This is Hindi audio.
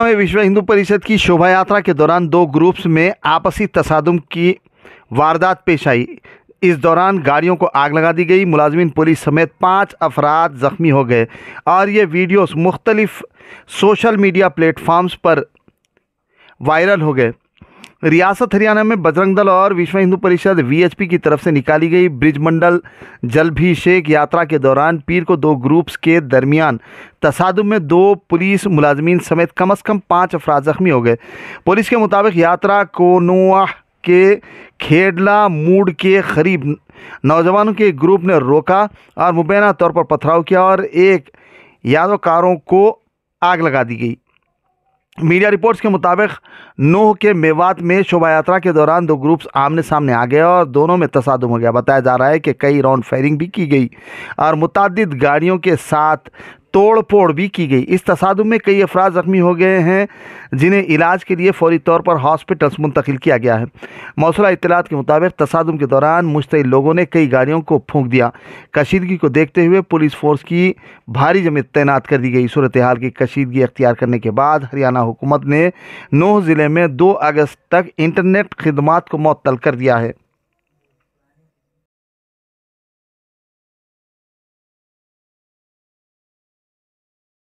में विश्व हिंदू परिषद की शोभा यात्रा के दौरान दो ग्रुप्स में आपसी तसादुम की वारदात पेश आई। इस दौरान गाड़ियों को आग लगा दी गई, मुलाजमीन पुलिस समेत पाँच अफराद ज़ख्मी हो गए और ये वीडियोस मुख्तलिफ़ सोशल मीडिया प्लेटफॉर्म्स पर वायरल हो गए। रियासत हरियाणा में बजरंग दल और विश्व हिंदू परिषद वीएचपी की तरफ़ से निकाली गई ब्रिजमंडल जलभिषेक यात्रा के दौरान पीर को दो ग्रुप्स के दरमियान तसादुम में दो पुलिस मुलाजमीन समेत कम अज़ कम पाँच अफराद जख्मी हो गए। पुलिस के मुताबिक यात्रा कोनोआ के खेडला मूड के करीब नौजवानों के ग्रुप ने रोका और मुबैना तौर पर पथराव किया और एक यादवकारों को आग लगा दी गई। मीडिया रिपोर्ट्स के मुताबिक, नोह के मेवात में शोभा यात्रा के दौरान दो ग्रुप्स आमने सामने आ गए और दोनों में तसादम हो गया। बताया जा रहा है कि कई राउंड फायरिंग भी की गई और मुतद गाड़ियों के साथ तोड़ फोड़ भी की गई। इस तसादम में कई अफराज ज़ख्मी हो गए हैं, जिन्हें इलाज के लिए फौरी तौर पर हॉस्पिटल्स मुंतकिल किया गया है। मौसला इतलात के मुताबिक तसादम के दौरान मुश्तिल लोगों ने कई गाड़ियों को फूंक दिया। कशीदगी को देखते हुए पुलिस फोर्स की भारी जमीत तैनात कर दी गई। सूरत हाल की कशीदगी अख्तियार करने के बाद हरियाणा हुकूमत ने नोह ज़िले में दो अगस्त तक इंटरनेट खदमात को मअतल कर दिया है।